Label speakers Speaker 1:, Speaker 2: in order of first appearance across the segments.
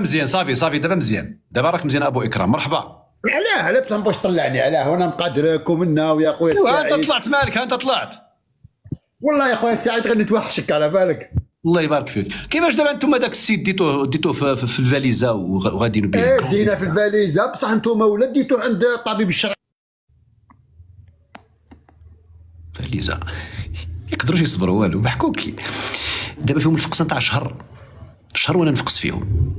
Speaker 1: مزيان صافي صافي دابا مزيان. دابا راك مزيان أبو إكرام مرحبا.
Speaker 2: علاه علاه باش طلعني علاه. وأنا مقدرك ومنا ويا خويا
Speaker 1: أنت
Speaker 2: السعيد.
Speaker 1: طلعت مالك أنت طلعت.
Speaker 2: والله يا خويا السعيد غادي نتوحشك على بالك.
Speaker 1: الله يبارك فيك. كيفاش دابا أنتم داك السيد ديتوه ديتوه في, في, الفاليزا وغ- وغاديين به
Speaker 2: إيه دينا في الفاليزه بصح أنتم ولاد ديتو عند الطبيب الشرعي
Speaker 1: فاليزا. يقدروش يصبروا والو محكوكين دابا فيهم الفقصه تاع شهر. شهر وأنا نفقس فيهم.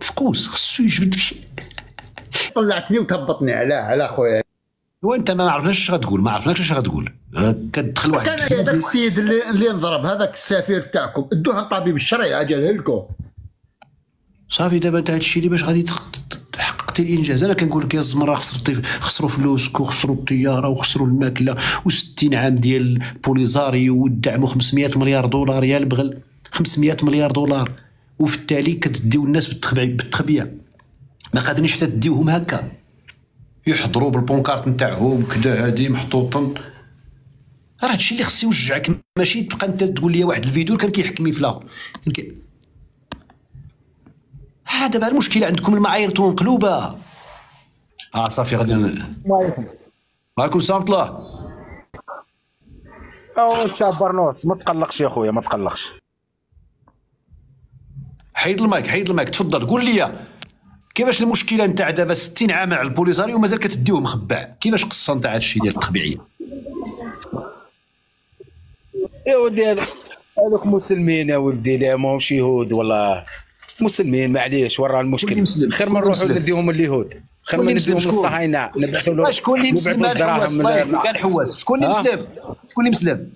Speaker 1: فقوس خصو يجبد
Speaker 2: طلعتني وتهبطني علاه على خويا.
Speaker 1: وانت ما عرفناش اش غتقول ما عرفناش اش غتقول. كتدخل واحد
Speaker 2: كان هذاك السيد اللي, اللي انضرب هذاك السفير تاعكم. ادوه عند الطبيب الشرعي أجل لكم.
Speaker 1: صافي دابا انت هادشي اللي باش غادي حققتي الانجاز. أنا كنقول لك يا الزمره خسرتي خسروا فلوسك وخسروا الطيارة وخسروا الماكلة و60 عام ديال بوليزاريو ودعموا 500 مليار دولار. يا البغل 500 مليار دولار. وفي التالي كتديو الناس بالتخبية. ما قادرينش حتى تديوهم هكا. يحضروا بالبونكارت نتاعهم كدا هادي محطوطا راه هادشي اللي خص يوجعك. ماشي تبقى انت تقول لي واحد الفيديو كان كيحكمني في كي- ها دابا المشكلة عندكم المعايير تو مقلوبة. آه صافي غادي ن- وعليكم. السلام ورحمة الله.
Speaker 3: أو شاب برنوس ما تقلقش يا خويا ما تقلقش.
Speaker 1: حيد المايك حيد المايك تفضل. قول لي كيفاش المشكلة نتاع دابا 60 عام على البوليساريو ومازال كتديوه مخبع كيفاش قصة نتاع هذا الشيء ديال التخبيعية؟
Speaker 3: يا ودي هذوك مسلمين يا ولدي لا ماهمش يهود والله. مسلمين معليش ورا المشكل.
Speaker 1: شكون مسلم؟
Speaker 3: خير ما نروحوا؟ نديهم اليهود خير ما؟ نديهم
Speaker 1: شكون؟
Speaker 3: للصهاينه نبعثوا له
Speaker 1: آه، شكون اللي مسلم؟
Speaker 3: الدراهم
Speaker 1: طيب كان حواس. شكون اللي. مسلم؟ شكون اللي مسلم؟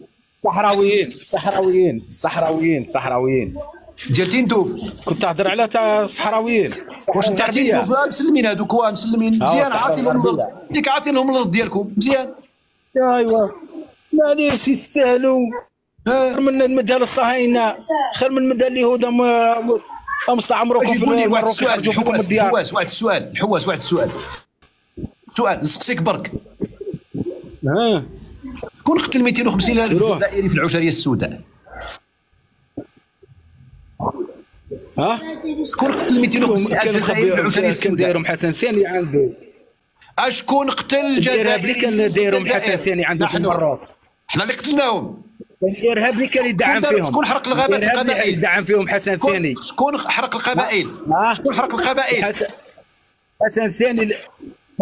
Speaker 3: صحراويين صحراويين صحراويين صحراويين.
Speaker 1: ديال تندوب
Speaker 3: كنت تهضر على تاع الصحراويين
Speaker 1: واش تندوب آه، مسلمين هذوك واه مسلمين.
Speaker 3: آه،
Speaker 1: مزيان
Speaker 3: الصحراء
Speaker 1: عاطي لهم
Speaker 3: الغربية.
Speaker 1: الأرض. ياك عاطي لهم الأرض ديالكم. مزيان.
Speaker 3: ايوا معليش يستاهلوا.
Speaker 1: آه.
Speaker 3: خير من نمدها للصهاينه خير من نمدها اليهود استعمروكم في من
Speaker 1: الحواس
Speaker 3: الديار.
Speaker 1: الحواس واحد السؤال الحواس واحد السؤال. سؤال نسقسيك برك.
Speaker 3: ها.
Speaker 1: شكون قتل 250
Speaker 3: ألف.
Speaker 1: جزائري في العشرية السوداء؟
Speaker 3: ها؟
Speaker 1: شكون قتل 250 الف
Speaker 3: كان كان دايرهم حسن ثاني عنده.
Speaker 1: أشكون قتل
Speaker 3: الارهاب اللي
Speaker 1: الجزائري
Speaker 3: كان دايرهم حسن
Speaker 1: الجزائر؟
Speaker 3: ثاني عنده في. المروك
Speaker 1: حنا اللي قتلناهم.
Speaker 3: الارهاب اللي كان يدعم فيهم.
Speaker 1: شكون حرق الغابات القبائل؟
Speaker 3: يدعم فيهم حسن ثاني.
Speaker 1: شكون حرق القبائل؟ شكون حرق القبائل؟
Speaker 3: حسن حسن ثاني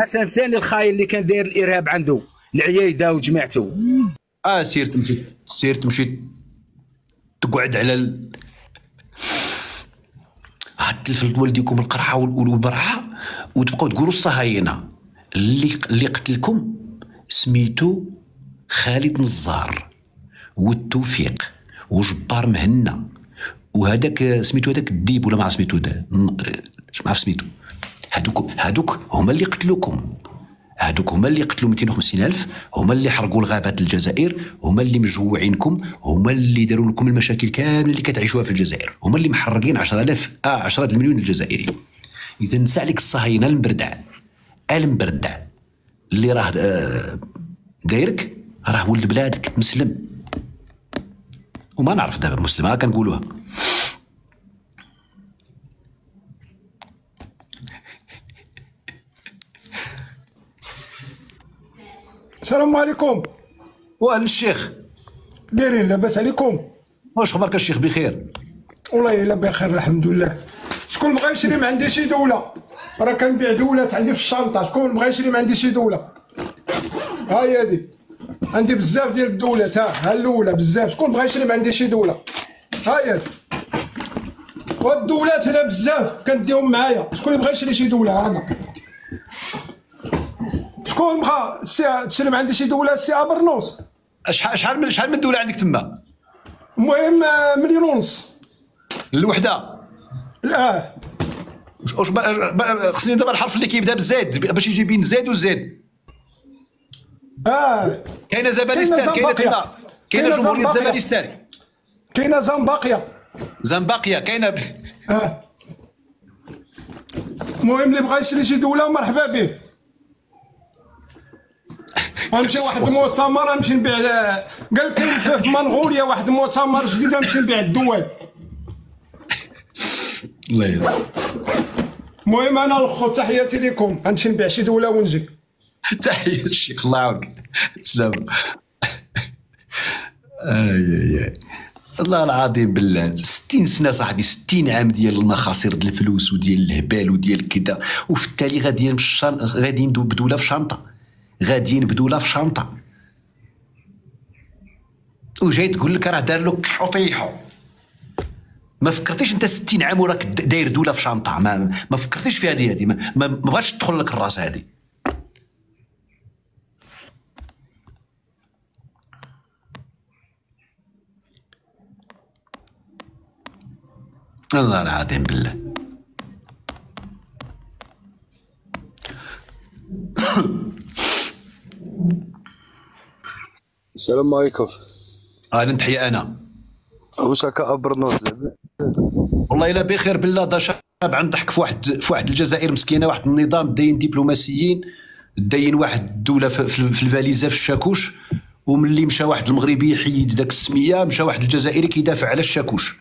Speaker 3: حسن ثاني الخاين اللي كان داير الإرهاب عنده. العيايده وجماعته
Speaker 1: آه سير تمشي سير تمشي تقعد على ال... هتلف لوالديكم القرحة وال- والبرحة وتبقاو تقولوا الصهاينه اللي اللي قتلكم سميتو خالد نزار والتوفيق وجبار مهنا. وهذاك سميتو هذاك الديب ولا ما عرف سميتو ن- ما عرف سميتو. هذوك هذوك هما اللي قتلوكم. هذوك هما اللي قتلوا 250 ألف هما اللي حرقوا الغابات الجزائر هما اللي مجوعينكم هما اللي داروا لكم المشاكل كاملة اللي كتعيشوها في الجزائر هما اللي محرقين 10000 آه 10 المليون الجزائريين. إذا نسى عليك الصهاينة المبردع المبردع اللي راه آه، دايرك راه ولد بلادك مسلم. وما نعرف دابا مسلم ها كنقولوها.
Speaker 4: السلام عليكم.
Speaker 1: وأهل الشيخ.
Speaker 4: دايرين لاباس عليكم.
Speaker 1: واش خبرك الشيخ؟ بخير.
Speaker 4: والله إلا بخير الحمد لله. شكون بغى يشري؟ ما عندي شي دولة. راه كنبيع دولات عندي في الشنطة. شكون بغى يشري؟ ما عندي شي دولة. ها هي هادي. عندي بزاف ديال الدولات. ها ها الأولى بزاف. شكون بغى يشري؟ ما عندي شي دولة. ها هي هادي. والدولات هنا بزاف. كنديهم معايا. شكون بغى يشري شي دولة؟ أنا. شكون بغى ما عندي شي دولة السي ابرنوس
Speaker 1: شحال شحال من شحال من دولة عندك تما؟
Speaker 4: المهم آه، مليون ونص
Speaker 1: الوحدة.
Speaker 4: آه
Speaker 1: واش خصني دابا الحرف اللي كيبدا بزيد باش يجي بين زيد وزيد.
Speaker 4: آه.
Speaker 1: كاينة زباليستان كاينة كاينة
Speaker 4: كاينة
Speaker 1: جمهورية
Speaker 4: زنبقية.
Speaker 1: زباليستان.
Speaker 4: كاينة زنباقيه
Speaker 1: زنباقيه كاينة ب...
Speaker 4: آه. المهم اللي بغى يشري شي دولة مرحبا به غنمشي واحد المؤتمر نمشي نبيع قال كاين في منغوليا واحد المؤتمر جديد نمشي نبيع الدول.
Speaker 1: الله يلا
Speaker 4: المهم أنا الآخر تحياتي لكم. غنمشي نبيع شي دولة ونجي.
Speaker 1: تحية الشيخ الله يعاونك سلام. آي آي الله العظيم بالله 60 سنة صاحبي 60 عام ديال المخاصر ديال الفلوس وديال الهبال وديال كذا وفي التالي غاديين بالشان... غاديين دو- بدولة في شنطه غاديين بدوله في شنطة. وجاي تقول لك راه دار له كح وطيحو ما فكرتيش انت 60 عام وراك داير دولة في شنطة؟ ما, ما فكرتيش في هذه هذه؟ ما ما بغاتش تدخل لك الراس هذه. الله العظيم بالله.
Speaker 5: السلام عليكم.
Speaker 1: أهلا تحية أنا.
Speaker 5: واش هكا ابرنوس
Speaker 1: والله إلا بخير بالله دا شاب ضحك في واحد في واحد الجزائر مسكينة واحد النظام داين دبلوماسيين داين واحد الدولة في الفاليزة في الشاكوش وملي مشى واحد المغربي يحيد داك السمية مشى واحد الجزائري كيدافع على الشاكوش.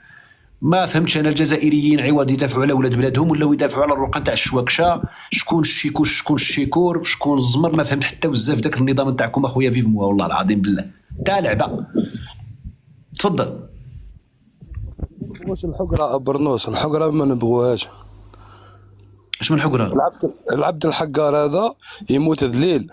Speaker 1: ما فهمتش أنا الجزائريين عوض يدافعوا على ولاد بلادهم ولا يدافعوا على الرقعه تاع الشواكشه شكون الشيكوش شكون الشيكور؟ شكون الزمر؟ ما فهمت حتى بزاف داك النظام نتاعكم أخويا. فيف موا والله العظيم بالله. تاع لعبة. تفضل.
Speaker 5: واش الحقرة ابرنوس الحقرة ما نبغوهاش.
Speaker 1: اش من حقره
Speaker 5: العبد العبد الحقار هذا يموت ذليل.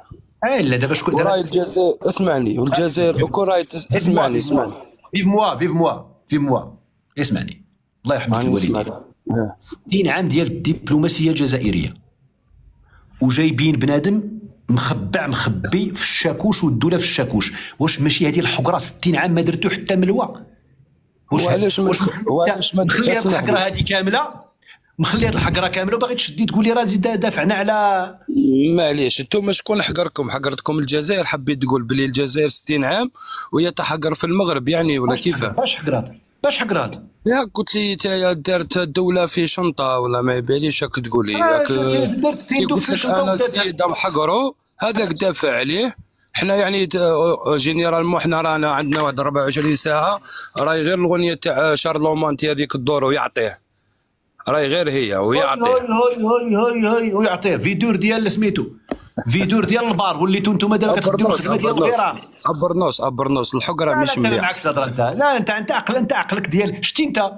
Speaker 1: اي لا دابا شكون
Speaker 5: وراي الجزائر اسمعني. والجزائر راي تس... اسمعني اسمعني.
Speaker 1: فيف موا فيف موا فيف موا اسمعني. الله يرحم
Speaker 5: ماني
Speaker 1: الوالدين
Speaker 5: اسمعك آه.
Speaker 1: 60 عام ديال الدبلوماسية الجزائرية. وجايبين بنادم مخبع مخبي في الشاكوش والدولة في الشاكوش. واش ماشي هذه الحقرة 60 عام ما درتو حتى ملوى واش
Speaker 5: وعلاش ما
Speaker 1: واش
Speaker 5: ما اسمح الحقرة.
Speaker 1: هذه كاملة؟ مخلي هاد الحقرة كاملة وباغي تشدي تقول لي راه زيد دافعنا على
Speaker 5: معليش أنتم شكون حقركم؟ حقرتكم الجزائر حبيت تقول بلي الجزائر 60 عام وهي تحقر في المغرب يعني ولا كيفاه
Speaker 1: باش حقرات باش حقرات
Speaker 5: ياك قلت لي تا دارت الدولة في شنطه ولا ما يباليش راك تقولي ياك
Speaker 1: درت
Speaker 5: كي
Speaker 1: تيندو
Speaker 5: قلت
Speaker 1: في
Speaker 5: لك أنا
Speaker 1: ودارت-
Speaker 5: سيد محقرو هذاك دافع عليه حنا يعني جينيرالمون حنا رانا عندنا واحد 24 ساعه راهي غير الاغنيه تاع شارلومانتي هذيك الدور ويعطيه راهي غير هي ويعطيه
Speaker 1: هاي هاي هاي هاي هاي ويعطيه فيدور ديال سميتو فيدور ديال البار وليتو أنتم دابا كتخدموا
Speaker 5: أبرنوس
Speaker 1: الخدمه ديال الغيران.
Speaker 5: أبرنوس أبرنوس. الحقره
Speaker 1: لا
Speaker 5: مش
Speaker 1: لا
Speaker 5: مليح.
Speaker 1: معك تهضر أنت. لا انت أنت عقل أنت عقلك ديال شتي أنت؟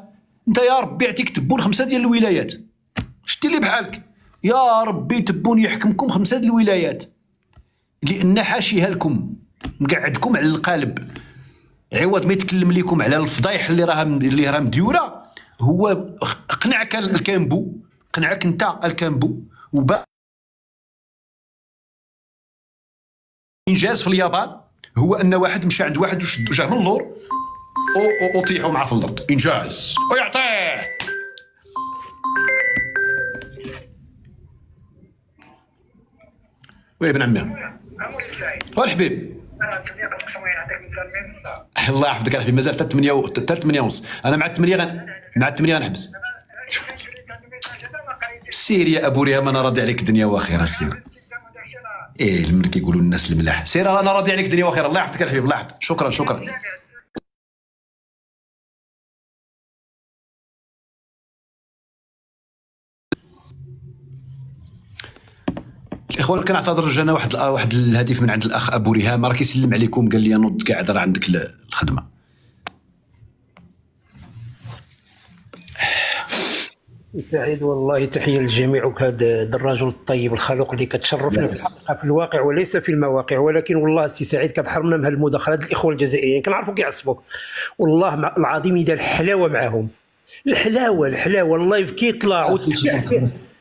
Speaker 1: أنت يا ربي يعطيك تبون خمسة ديال الولايات. شتي اللي بحالك. يا ربي تبون يحكمكم خمسة ديال الولايات. لأن حاشيها لكم مقعدكم على القالب. عوض ما يتكلم لكم على الفضايح اللي راها اللي راها مديورة. هو اقنعك الكامبو. قنعك أنت الكامبو. وبا إنجاز في اليابان هو أن واحد مشى عند واحد وشد جاه من اللور وطيحوا معاه في الأرض. إنجاز. ويعطيه. ويا ابن عمي.
Speaker 6: عندك مسلمين
Speaker 1: الله يحفظك يا حبيبي مازال حتى 8 و- حتى 8 ونص. أنا مع 8 غن... مع 8 غنحبس. سير يا أبو ريهام أنا راضي عليك الدنيا وأخيرا سير. إيه المن كيقولوا الناس الملاح سير أنا راضي عليك الدنيا وأخيرا الله يحفظك يا حبيبي الله يحفظك شكرا شكرا. الإخوان كنعتذر جانا واحد واحد الهاتف من عند الأخ أبو ريهام راه كيسلم عليكم قال لي نوض راه عندك ال- الخدمة.
Speaker 7: سعيد والله تحية للجميع وهذا الرجل الطيب الخلوق اللي كتشرفنا في الحقيقة في الواقع وليس في المواقع ولكن والله سي سعيد كتحرمنا من هالمداخلات الإخوة الجزائريين. كنعرفوا كيعصبوك والله مع العظيم يدار الحلاوة معاهم. الحلاوة الحلاوة ال live كيطلع وتتبع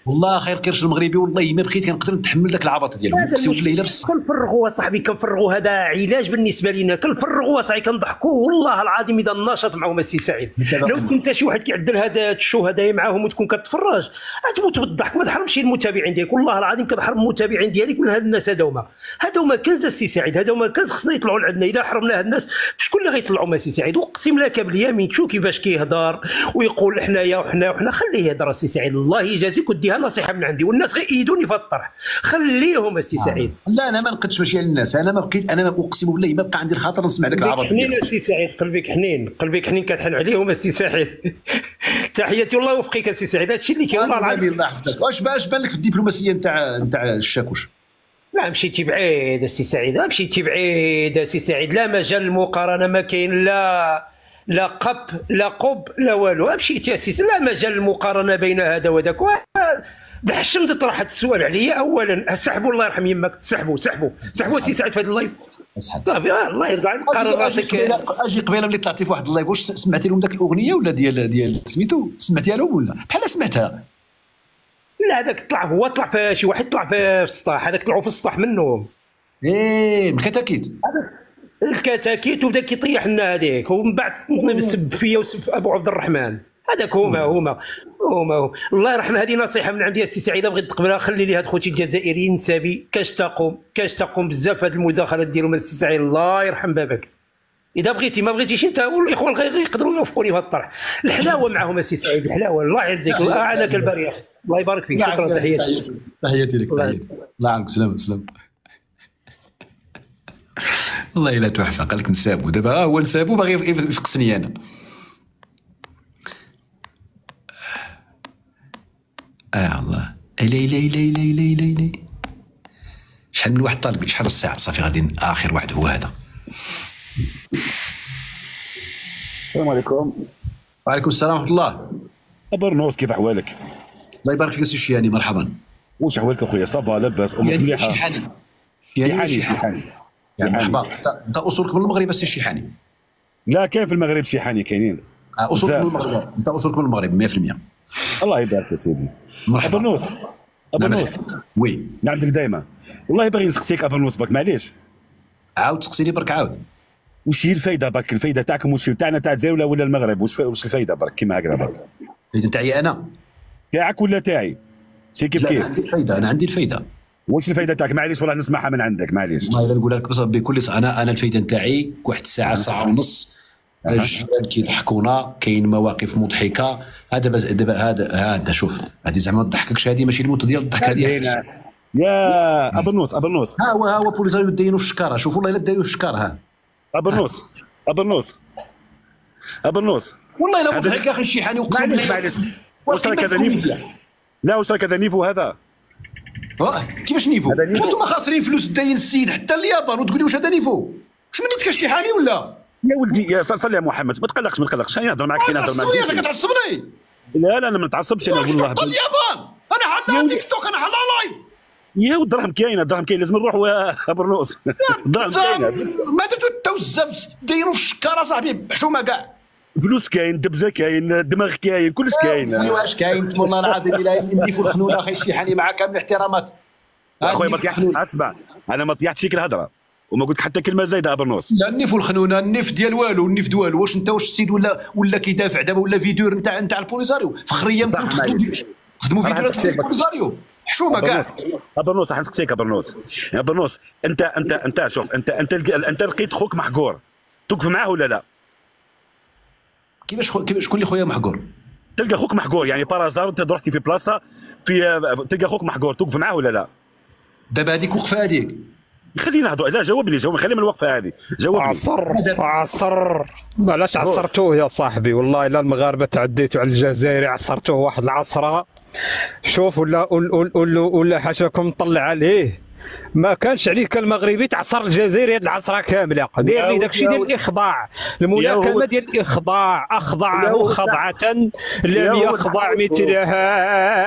Speaker 1: والله خير قرش المغربي والله ما بقيت كنقدر نتحمل ذاك العبط ديالهم
Speaker 7: هذا
Speaker 1: اقسم. بالله بصح.
Speaker 7: كنفرغوا صاحبي كنفرغوا. هذا علاج بالنسبة لنا كنفرغوا صاحبي كنضحكوا. والله العظيم إذا نشط معهم السي سعيد. لو كنت شي واحد كيعدل هذا ال show هذايا معاهم وتكون كتفرج غتموت بالضحك. ما تحرمش المتابعين ديالك. والله العظيم كتحرم المتابعين ديالك من هاد الناس. هذوما هذوما كنز السي سعيد. هذوما كنز خصنا يطلعوا لعندنا. إذا حرمنا هاد الناس شكون اللي غيطلعوا السي سعيد. اقسم لك باليمين. شو كيفاش كيهضر ويقول حنايا وحنا وحنا خليه يهضر السي سعيد. الله يجازيك. وديها هذا نصيحة من عندي والناس غير يدوني في الطرح خليهم السي سعيد.
Speaker 1: لا أنا ما نقدش ماشي على الناس. أنا ما بقيت أنا أقسم بالله ما بقى عندي الخاطر نسمع ذاك العبط
Speaker 7: حنين. السي سعيد قلبك حنين قلبك حنين كنحن عليهم السي سعيد. تحياتي والله يوفقك السي سعيد هادشي اللي كاين والله العظيم
Speaker 1: الله يحفظك واش باش بان لك في الدبلوماسية نتاع نتاع الشاكوش؟
Speaker 7: لا مشيتي بعيد السي سعيد لا مشيتي بعيد السي سعيد. لا مجال للمقارنه ما كاين لا لا قب لا قب لا والو. مشيتي السي لا مجال للمقارنه بين هذا وذاك. و- دحشمت طرحت السؤال عليا اولا سحبوا الله يرحم يمك. سحبوا سحبوا. سحبوا السي سعيد في هذا ال live
Speaker 1: اسحب.
Speaker 7: صافي الله يرضى عليك. قرر
Speaker 1: أجي
Speaker 7: راسك.
Speaker 1: قبيله أجي قبيلة ملي طلعتي في واحد ال live واش سمعتي لهم ذاك الأغنية ولا ديال ديال سميتو؟ سمعتيها لهم ولا؟ بحال سمعتها.
Speaker 7: لا هذاك طلع هو طلع في شي واحد طلع في السطح هذاك طلعوا في السطح منهم.
Speaker 1: إيه من كتاكيت.
Speaker 7: الكتاكيت وبدا كيطيح لنا هذيك. ومن بعد سب فيا وسب في أبو عبد الرحمن. هذاك هما هما هما الله يرحم هذه نصيحة من عندي السي سعيده بغيت تقبلها خلي لي هاد خوتي الجزائريين نسابي كاش تقوم كاش تقوم بزاف هاد المداخلات ديالهم السي سعيد. الله يرحم بابك إذا بغيتي ما بغيتيش أنت والإخوان يقدروا يوافقوني في الطرح. الحلاوة معهم السي سعيد الحلاوة. الله يعزك. اعانك الباري يا أخي. الله يبارك فيك. شكرا تحياتي.
Speaker 1: تحياتي لك الله يعاونك. سلام سلام. والله إلا تحفه قال لك نسابو. دابا هو نسابو باغي يفقسني أنا. آه الله الي الي الي الي الي الي الي شحال من واحد طالب شحال الساعة؟ صافي غادي آخر واحد هو هذا.
Speaker 8: السلام عليكم.
Speaker 1: وعليكم السلام ورحمة الله.
Speaker 8: برنوس كيف أحوالك؟
Speaker 1: الله يبارك فيك سي شياني مرحبا.
Speaker 8: واش أحوالك أخويا؟ ça va لاباس أمك مليحة.
Speaker 1: شيحاني
Speaker 8: شيحاني
Speaker 1: شيحاني
Speaker 8: شيحاني
Speaker 1: يعني
Speaker 8: شيحاني.
Speaker 1: مرحبا. انت- أصولك من المغرب السي شيحاني
Speaker 8: لا كاين في المغرب شيحاني كاينين.
Speaker 1: آه،
Speaker 8: أصولك.
Speaker 1: من المغرب. أنت أصولك من المغرب 100%
Speaker 8: الله يبارك يا سيدي.
Speaker 1: مرحبا.
Speaker 8: برنوس برنوس
Speaker 1: oui.
Speaker 8: نعمدك دائما والله باغي نسقسيك ابرنوس باك معليش.
Speaker 1: عاود تسقسيني برك عاود.
Speaker 8: واش هي الفايدة باك الفايدة تاعكم واش تاعنا تاع الجزائر ولا ولا المغرب؟ واش واش الفايدة برك؟ كيما هكذا برك.
Speaker 1: إذا تاعي أنا.
Speaker 8: تاعك ولا تاعي؟ c'est كيف كيف؟
Speaker 1: عندي الفايدة أنا عندي الفايدة.
Speaker 8: واش الفايدة تاعك؟ معليش والله نسمعها من عندك معليش.
Speaker 1: والله نقول لك بكل أنا أنا الفايدة نتاعي واحد الساعة ساعة ونص. الجيران كيضحكونا كاين مواقف مضحكة. هذا بس دابا هذا هذا شوف هذه زعما ما تضحككش هذه ماشي الموت ديال الضحك هذه.
Speaker 8: يا ابرنوس ابرنوس
Speaker 1: ها هو ها هو بوليزاريو داينو في الشكارة. شوف والله إلا داينو في الشكارة ها.
Speaker 8: ابرنوس ابرنوس ابرنوس
Speaker 1: والله
Speaker 8: إلا
Speaker 1: مضحك أخي الشيحاني اقسم بالله
Speaker 8: واش راك هذا niveau؟ لا واش راك هذا niveau هذا.
Speaker 1: كيفاش
Speaker 8: niveau؟
Speaker 1: أنتم خاسرين فلوس داين السيد حتى اليابان وتقول لي واش هذا niveau؟ واش من نيتك شيحاني ولا؟
Speaker 8: يا ولدي يا صل صل يا محمد ما تقلقش ما تقلقش. أنا نهضر معك حين نهضر
Speaker 1: تعصبني
Speaker 8: معك
Speaker 1: كتعصبني.
Speaker 8: لا لا أنا ما نتعصبش أنا والله
Speaker 1: اليابان أنا حنا تيك توك أنا حنا لايف
Speaker 8: يا الدرهم كاينة الدرهم كاين لازم نروح برنوس الدرهم كاينة.
Speaker 1: ما انت والزاف دايروا في الشكارة صاحبي حشومه كاع.
Speaker 8: فلوس كاين دبزة كاين دماغ كاين كلش كاين.
Speaker 1: واش كاين؟ والله العظيم الا نيفو الخنونة أخي الشيحاني مع كامل الاحترامات
Speaker 8: اخويا ما طيحتش أسمع. أنا ما طيحتش فيك الهضره وما قلت حتى كلمة زايدة برنوس
Speaker 1: لا النيف والخنونة النيف ديال والو النيف ديال والو واش أنت واش السيد ولا ولا كيدافع دابا ولا videur نتاع نتاع فخرية
Speaker 8: معليش.
Speaker 1: تخدموا خدموا
Speaker 8: نسقسيك
Speaker 1: ديال البوليساريو. حشومة كاع.
Speaker 8: برنوس برنوس راح نسقسيك يا برنوس يا برنوس أنت أنت أنت شوف أنت أنت أنت لقيت خوك محقور. توقف معاه ولا لا؟
Speaker 1: كيفاش. كيفاش شكون اللي خويا محقور؟
Speaker 8: تلقى خوك محقور يعني par hasard أنت رحتي في بلاصة في تلقى خوك محقور. توقف معاه ولا لا؟
Speaker 1: دابا هذيك وقفة هذيك.
Speaker 8: خلينا نهضروا. لا جاوبني جاوبني. خلينا من الوقفة هذه. جاوبني.
Speaker 9: عصر عصر. علاش عصرتوه يا صاحبي. والله الا المغاربة تعديتوا على الجزائري عصرتوه واحد العصرة. شوف ولا ولا ولا, ولا حاشاكم طلع عليه. ما كانش عليك المغربي تعصر الجزائري هاد العصرة كاملة. دير لي داكشي ديال الإخضاع.
Speaker 8: الملاكمة
Speaker 9: ديال
Speaker 8: الإخضاع.
Speaker 9: اخضعه خضعه لم يخضع مثلها.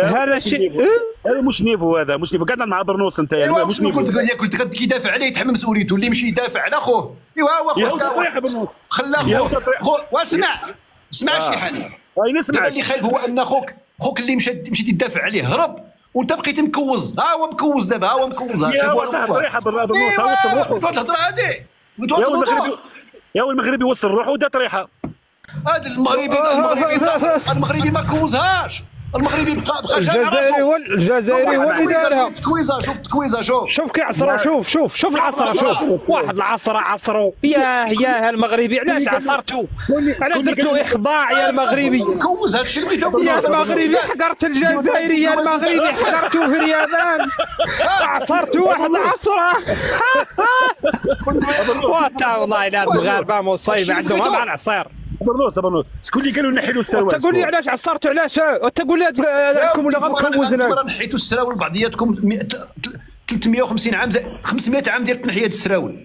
Speaker 9: هذا
Speaker 8: مش
Speaker 9: شيء
Speaker 8: niveau. هذا مش niveau هذا. مش niveau. قعدنا مع برنوس انت يعني مش niveau.
Speaker 1: قلت لك قلت لك كيدافع عليه يتحمل مسؤوليته. اللي يمشي يدافع على أخوه. إيوا هو هو. خلاه
Speaker 8: يا
Speaker 1: أخوه.
Speaker 8: ولد طريحة.
Speaker 1: خو- واسمع اسمع
Speaker 8: آه.
Speaker 1: شي حاجة.
Speaker 8: نسمعك
Speaker 1: اللي خايب هو أن أخوك أخوك اللي مشى مشيتي تدافع عليه هرب. وأنت بقيت مكوز. ها هو مكوز دابا. ها هو مكوز. ها هو
Speaker 8: طريحه برنوس ها وصل روحه.
Speaker 1: الهضره هذه
Speaker 8: يا ولد المغربي وصل روحه ودا طريحة.
Speaker 1: هذا المغربي المغربي المغربي ما كوزهاش. المغربي بقى بقى
Speaker 9: الجزائري هو الجزائري هو اللي دارها
Speaker 1: تكويزه شوف تكويزه شوف
Speaker 9: شوف كيعصروا شوف شوف شوف العصرة شوف. واحد العصرة عصروا ياه ياه المغربي علاش عصرتوا علاش درتوا إخضاع يا المغربي؟
Speaker 1: كوز هادشي اللي بغيتو
Speaker 9: يا المغربي حقرت الجزائري يا المغربي حقرتوا في اليابان. عصرتوا واحد العصرة. والله لا المغاربه مصيبه عندهم مع العصير.
Speaker 8: برنوس برنوس شكون اللي قالوا نحيلوا السروال
Speaker 9: تقول لي علاش عصرتوا علاش؟ تقول لي عندكم ولا غنكوزنا
Speaker 1: راه نحيتوا السراول بعضياتكم 350 عام زي 500 عام ديال تنحية السراول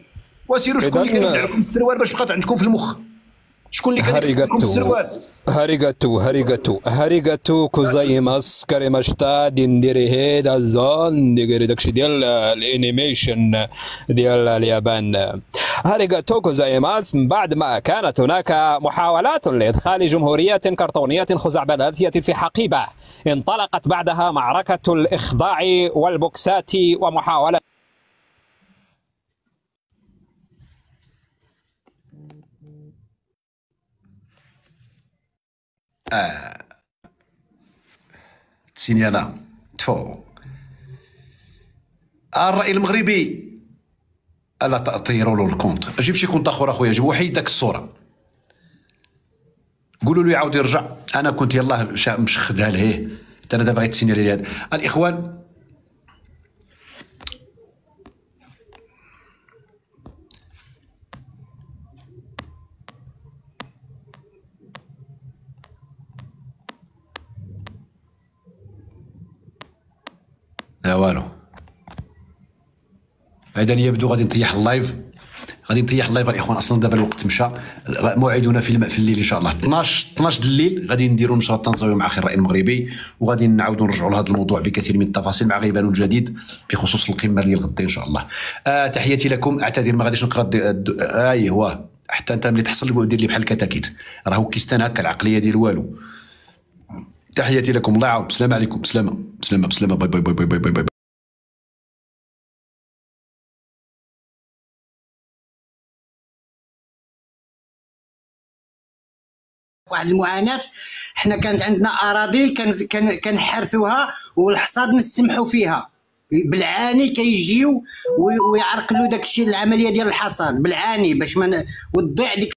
Speaker 1: وسيروا شكون اللي كان يدعي لكم السروال باش بقات عندكم في المخ. شكون اللي كان يدعي لكم
Speaker 9: هاريغاتو
Speaker 1: السروال
Speaker 9: هاريغاتو هاريغاتو هاريغاتو كوزايماس كاريماشتا دينديري هيدا زون ديغيري داكشي ديال الانيميشن ديال اليابان. ありがとう ございます من بعد ما كانت هناك محاولات لإدخال جمهورية كرتونية خزعبلاتية في حقيبة انطلقت بعدها معركة الإخضاع والبوكسات ومحاوله
Speaker 1: تسيني أنا تفو. الرأي المغربي ألا طيروا له ال compte. جيب شي compte آخر أخويا جيب وحيد داك الصورة. قولوا له يعاود يرجع. أنا كنت يلاه مشخدها له حتى أنا دابا غيتسيني لي هذا الإخوان لا والو. إذا يبدو غادي نطيح ال live. غادي نطيح ال live الإخوان أصلا دابا الوقت مشى. موعدنا في. في الليل إن شاء الله. 12 12 د الليل. غادي نديروا نشره تنزوي مع أخي الراي المغربي. وغادي نعاودوا نرجعوا لهذا الموضوع بكثير من التفاصيل مع غيبان الجديد بخصوص القمة اللي الغد إن شاء الله. آه تحياتي لكم. أعتذر ما غاديش نقرأ. آه ايوا حتى أنت ملي تحصل دير لي بحال الكتاكيت. راهو كيستان هكا العقلية ديال والو. تحياتي لكم. الله يعاون. السلام عليكم. سلامه سلامه بسلامة. bye bye bye bye bye bye, bye.
Speaker 10: واحد المعاناة. حنا كانت عندنا أراضي كان كنحرثوها والحصاد نسمحوا فيها. بالعاني كيجيو وي- ويعرقلوا داك الشيء العملية ديال الحصاد. بالعاني باش ما وتضيع ديك